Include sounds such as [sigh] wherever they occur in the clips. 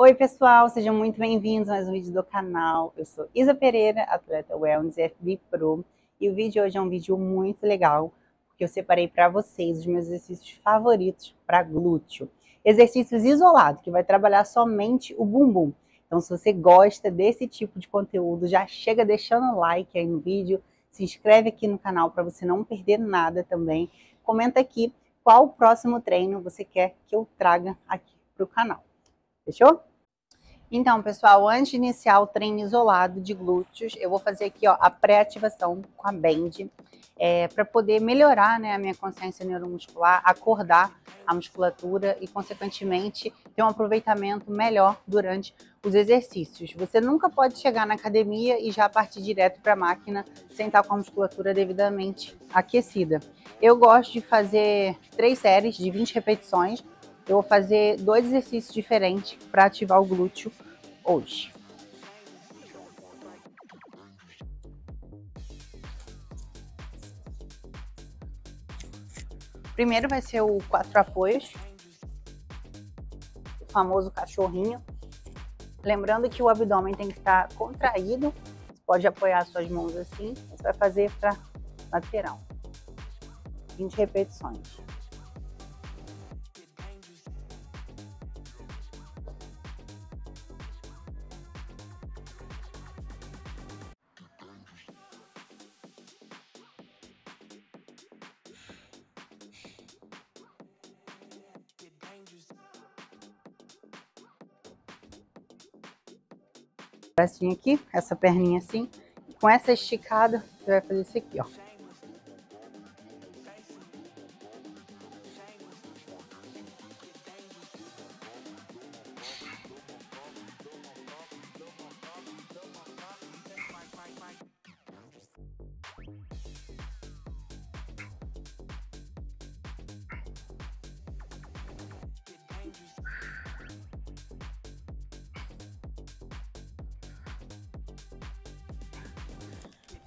Oi pessoal, sejam muito bem-vindos a mais um vídeo do canal. Eu sou Isa Pereira, atleta Wellness FB Pro e o vídeo de hoje é um vídeo muito legal porque eu separei para vocês os meus exercícios favoritos para glúteo. Exercícios isolados, que vai trabalhar somente o bumbum. Então se você gosta desse tipo de conteúdo, já chega deixando o like aí no vídeo, se inscreve aqui no canal para você não perder nada também. Comenta aqui qual o próximo treino você quer que eu traga aqui para o canal. Fechou? Então, pessoal, antes de iniciar o treino isolado de glúteos, eu vou fazer aqui ó, a pré-ativação com a Band, é, para poder melhorar né, a minha consciência neuromuscular, acordar a musculatura e, consequentemente, ter um aproveitamento melhor durante os exercícios. Você nunca pode chegar na academia e já partir direto para a máquina sem estar com a musculatura devidamente aquecida. Eu gosto de fazer três séries de 20 repetições, eu vou fazer dois exercícios diferentes para ativar o glúteo hoje. Primeiro vai ser o quatro apoios, o famoso cachorrinho. Lembrando que o abdômen tem que estar contraído, você pode apoiar suas mãos assim, você vai fazer para lateral. 20 repetições. Bracinho aqui, essa perninha assim. Com essa esticada, você vai fazer isso aqui, ó.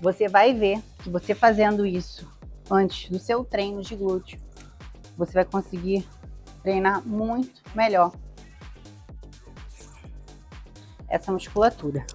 Você vai ver que você fazendo isso antes do seu treino de glúteo, você vai conseguir treinar muito melhor essa musculatura.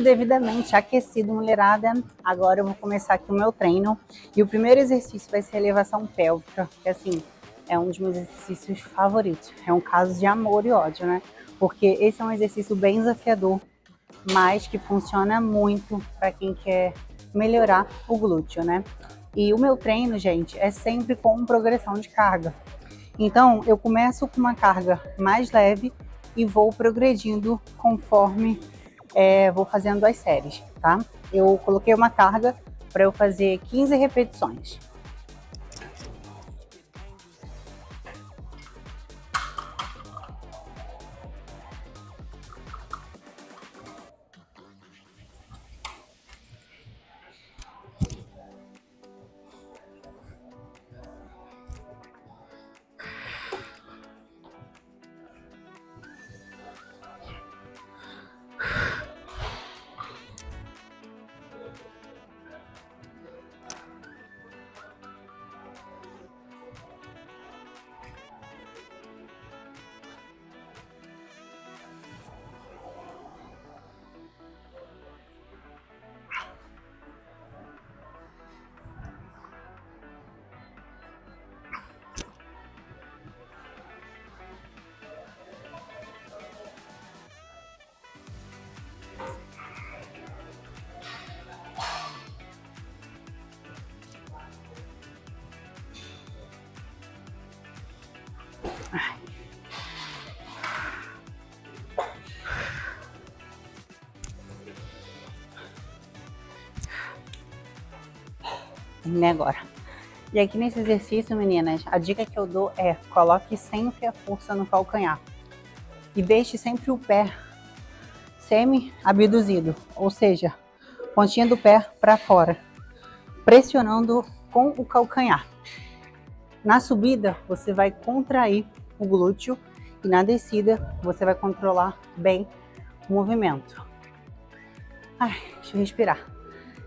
Devidamente aquecido, mulherada. Agora eu vou começar aqui o meu treino. E o primeiro exercício vai ser elevação pélvica, que assim, é um dos meus exercícios favoritos. É um caso de amor e ódio, né? Porque esse é um exercício bem desafiador, mas que funciona muito para quem quer melhorar o glúteo, né? E o meu treino, gente, é sempre com progressão de carga. Então, eu começo com uma carga mais leve e vou progredindo conforme é, vou fazendo as séries, tá? Eu coloquei uma carga para eu fazer 15 repetições. Terminei agora. E aqui nesse exercício, meninas, a dica que eu dou é coloque sempre a força no calcanhar. E deixe sempre o pé semi-abduzido, ou seja, pontinha do pé para fora, pressionando com o calcanhar. Na subida, você vai contrair o glúteo e na descida, você vai controlar bem o movimento. Ai, deixa eu respirar.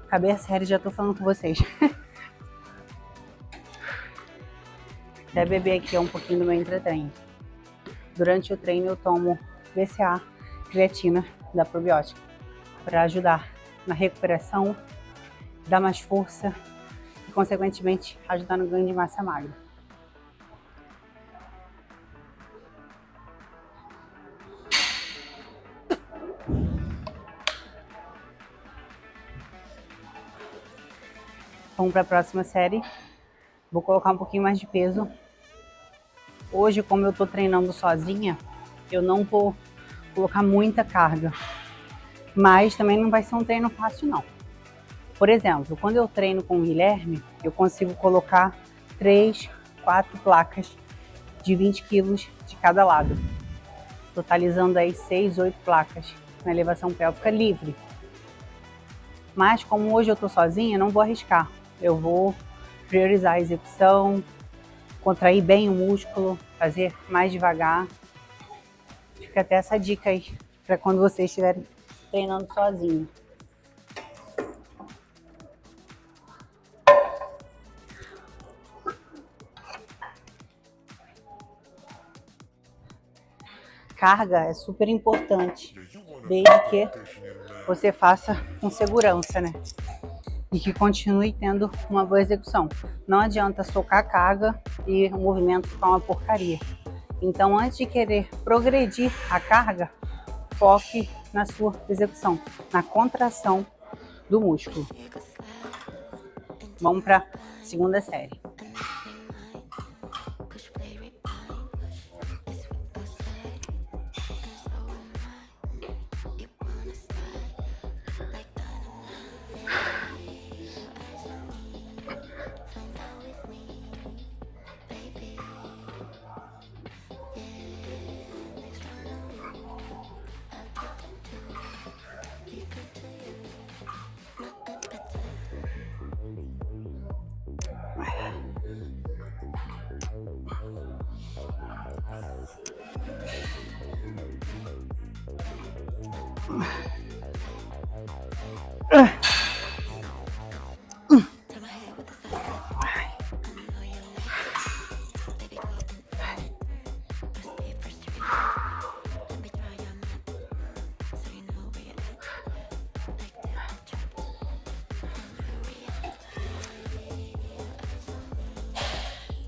Acabei a série, já tô falando com vocês. [laughs] Até beber aqui um pouquinho do meu entretreino. Durante o treino eu tomo BCA, creatina da probiótica, para ajudar na recuperação, dar mais força e, consequentemente, ajudar no ganho de massa magra. Vamos para a próxima série. Vou colocar um pouquinho mais de peso. Hoje, como eu estou treinando sozinha, eu não vou colocar muita carga. Mas também não vai ser um treino fácil, não. Por exemplo, quando eu treino com o Guilherme, eu consigo colocar três, quatro placas de 20 quilos de cada lado, totalizando aí seis, oito placas na elevação pélvica livre. Mas como hoje eu estou sozinha, não vou arriscar eu vou priorizar a execução, contrair bem o músculo, fazer mais devagar. Fica até essa dica aí para quando vocês estiverem treinando sozinho. Carga é super importante, desde que você faça com segurança, né? E que continue tendo uma boa execução. Não adianta socar a carga e o movimento ficar uma porcaria. Então, antes de querer progredir a carga, foque na sua execução, na contração do músculo. Vamos para a segunda série.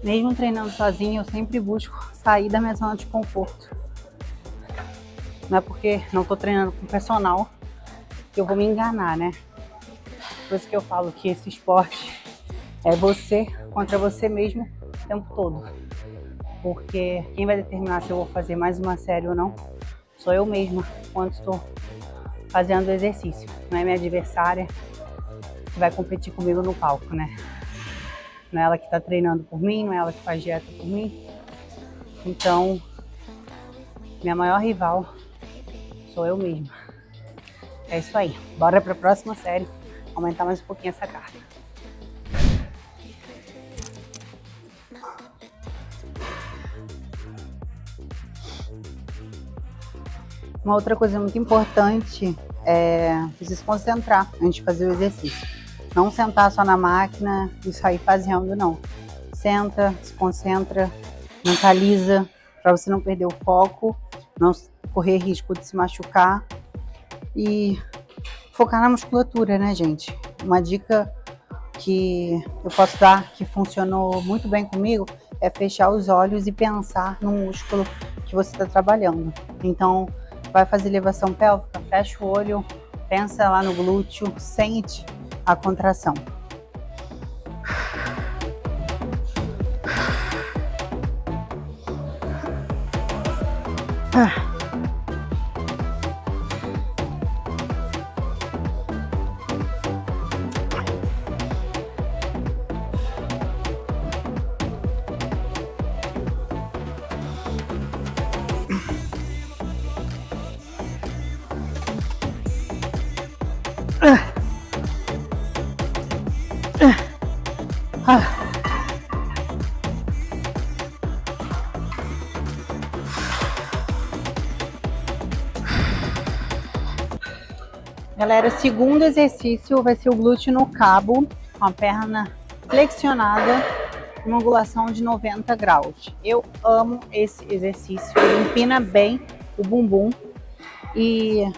Mesmo treinando sozinho, eu sempre busco sair da minha zona de conforto. Não é porque não estou treinando com personal que eu vou me enganar, né? Por isso que eu falo que esse esporte é você contra você mesmo o tempo todo. Porque quem vai determinar se eu vou fazer mais uma série ou não sou eu mesma quando estou fazendo o exercício. Não é minha adversária que vai competir comigo no palco, né? Não é ela que está treinando por mim, não é ela que faz dieta por mim. Então, minha maior rival sou eu mesma. É isso aí. Bora para a próxima série. Aumentar mais um pouquinho essa carga. Uma outra coisa muito importante é se concentrar antes de fazer o exercício. Não sentar só na máquina e sair fazendo, não. Senta, se concentra, mentaliza para você não perder o foco, não correr risco de se machucar e focar na musculatura, né, gente? Uma dica que eu posso dar que funcionou muito bem comigo é fechar os olhos e pensar no músculo que você está trabalhando. Então, vai fazer elevação pélvica, fecha o olho, pensa lá no glúteo, sente a contração. ha Ugh. Galera, segundo exercício vai ser o glúteo no cabo, com a perna flexionada, uma angulação de 90 graus. Eu amo esse exercício, ele empina bem o bumbum e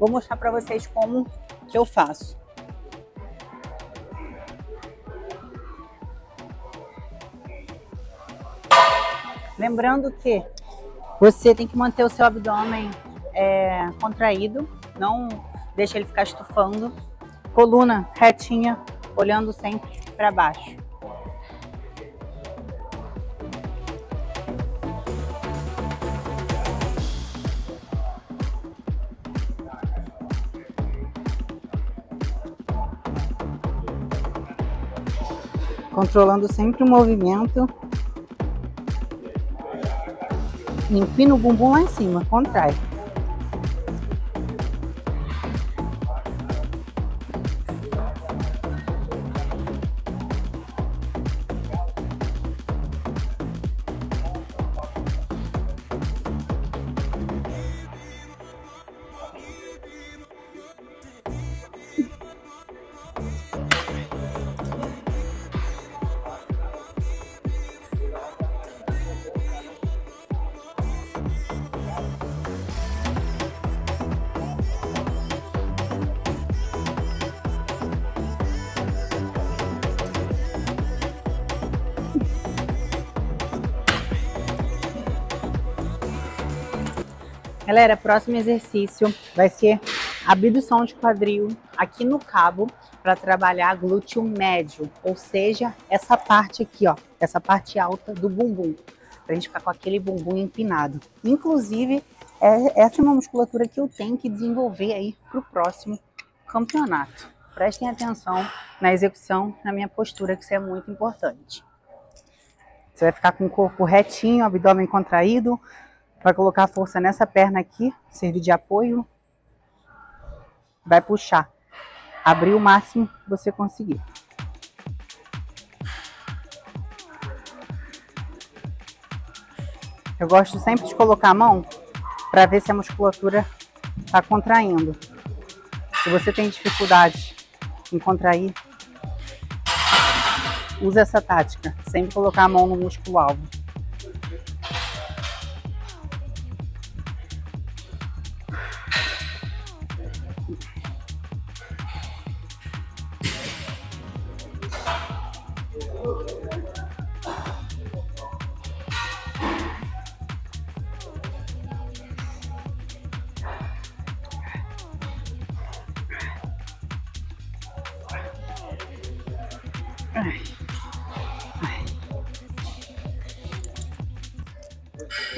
vou mostrar para vocês como que eu faço. Lembrando que você tem que manter o seu abdômen é, contraído, não deixa ele ficar estufando. Coluna retinha, olhando sempre para baixo. Controlando sempre o movimento Empina o bumbum lá em cima, contrai. Galera, próximo exercício vai ser abdução de quadril aqui no cabo para trabalhar glúteo médio, ou seja, essa parte aqui, ó, essa parte alta do bumbum, para a gente ficar com aquele bumbum empinado. Inclusive, é, essa é uma musculatura que eu tenho que desenvolver aí para o próximo campeonato. Prestem atenção na execução, na minha postura, que isso é muito importante. Você vai ficar com o corpo retinho, abdômen contraído, Vai colocar a força nessa perna aqui, servir de apoio. Vai puxar. Abrir o máximo que você conseguir. Eu gosto sempre de colocar a mão para ver se a musculatura está contraindo. Se você tem dificuldade em contrair, use essa tática. Sempre colocar a mão no músculo alvo.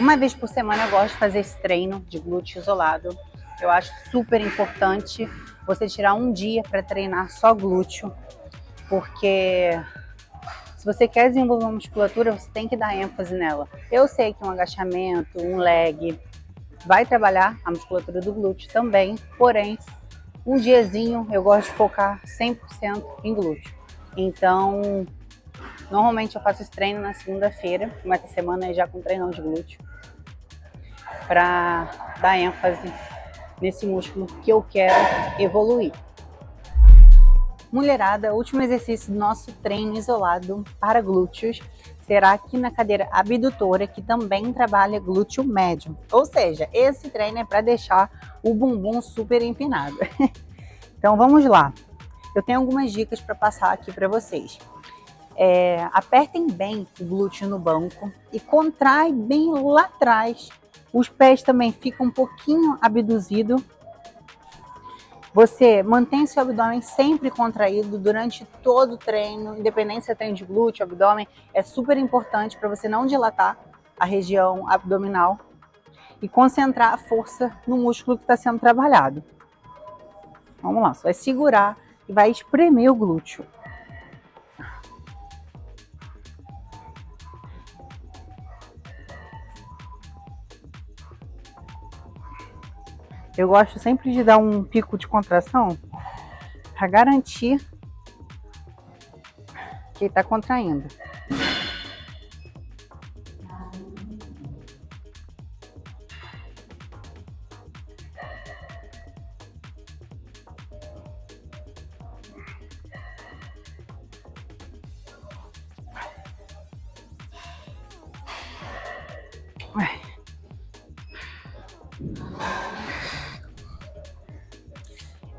Uma vez por semana eu gosto de fazer esse treino de glúteo isolado. Eu acho super importante você tirar um dia para treinar só glúteo, porque se você quer desenvolver uma musculatura, você tem que dar ênfase nela. Eu sei que um agachamento, um leg, vai trabalhar a musculatura do glúteo também, porém, um diazinho eu gosto de focar 100% em glúteo. Então, normalmente eu faço esse treino na segunda-feira, mas essa semana é já com treinão de glúteo, para dar ênfase nesse músculo que eu quero evoluir. Mulherada, último exercício do nosso treino isolado para glúteos será aqui na cadeira abdutora, que também trabalha glúteo médio. Ou seja, esse treino é para deixar o bumbum super empinado. [laughs] então vamos lá. Eu tenho algumas dicas para passar aqui para vocês. É, apertem bem o glúteo no banco e contrai bem lá atrás. Os pés também ficam um pouquinho abduzido você mantém seu abdômen sempre contraído durante todo o treino, independente se é treino de glúteo, abdômen, é super importante para você não dilatar a região abdominal e concentrar a força no músculo que está sendo trabalhado. Vamos lá, você vai segurar e vai espremer o glúteo. Eu gosto sempre de dar um pico de contração para garantir que está contraindo.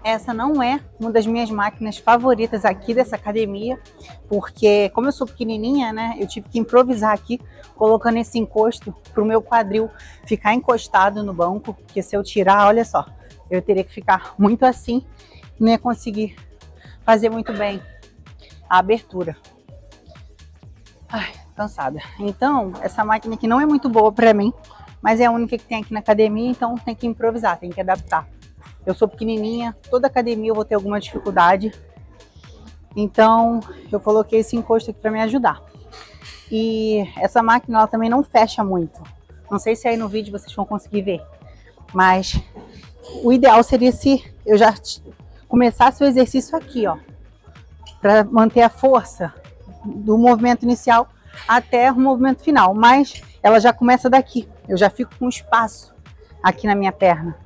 Essa não é uma das minhas máquinas favoritas aqui dessa academia, porque como eu sou pequenininha, né, eu tive que improvisar aqui, colocando esse encosto para o meu quadril ficar encostado no banco, porque se eu tirar, olha só, eu teria que ficar muito assim, não ia conseguir fazer muito bem a abertura. Ai, cansada. Então, essa máquina aqui não é muito boa para mim, mas é a única que tem aqui na academia, então tem que improvisar, tem que adaptar. Eu sou pequenininha, toda academia eu vou ter alguma dificuldade, então eu coloquei esse encosto aqui para me ajudar. E essa máquina ela também não fecha muito. Não sei se aí no vídeo vocês vão conseguir ver, mas o ideal seria se eu já começasse o exercício aqui, ó, para manter a força do movimento inicial até o movimento final, mas ela já começa daqui. Eu já fico com espaço aqui na minha perna.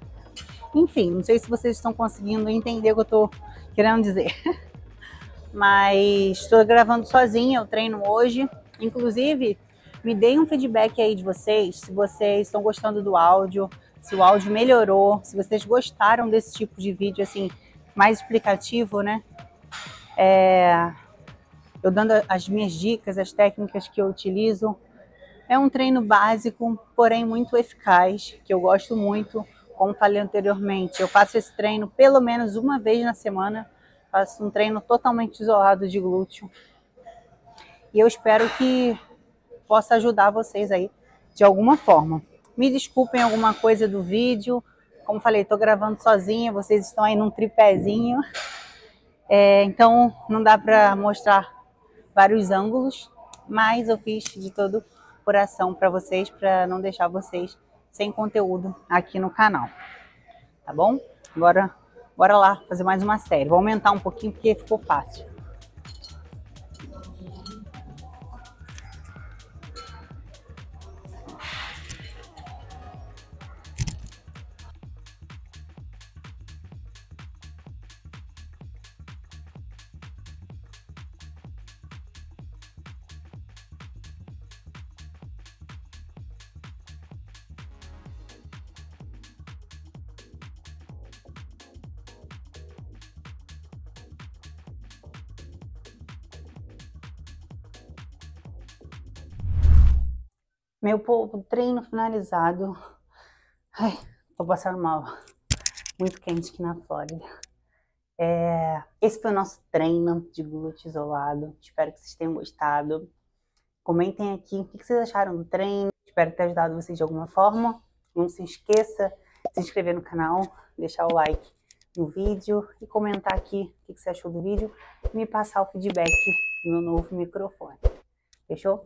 Enfim, não sei se vocês estão conseguindo entender o que eu estou querendo dizer. [laughs] Mas estou gravando sozinha, eu treino hoje. Inclusive, me deem um feedback aí de vocês, se vocês estão gostando do áudio, se o áudio melhorou, se vocês gostaram desse tipo de vídeo assim, mais explicativo, né? É, eu dando as minhas dicas, as técnicas que eu utilizo. É um treino básico, porém muito eficaz, que eu gosto muito. Como falei anteriormente, eu faço esse treino pelo menos uma vez na semana. Faço um treino totalmente isolado de glúteo. E eu espero que possa ajudar vocês aí de alguma forma. Me desculpem alguma coisa do vídeo. Como falei, estou gravando sozinha, vocês estão aí num tripézinho. É, então não dá para mostrar vários ângulos, mas eu fiz de todo coração para vocês, para não deixar vocês sem conteúdo aqui no canal. Tá bom? Agora, bora lá fazer mais uma série. Vou aumentar um pouquinho porque ficou fácil. Meu povo, treino finalizado. Ai, tô passando mal. Muito quente aqui na Flórida. É, esse foi o nosso treino de glúteo isolado. Espero que vocês tenham gostado. Comentem aqui o que vocês acharam do treino. Espero ter ajudado vocês de alguma forma. Não se esqueça de se inscrever no canal, deixar o like no vídeo e comentar aqui o que você achou do vídeo e me passar o feedback no meu novo microfone. Fechou?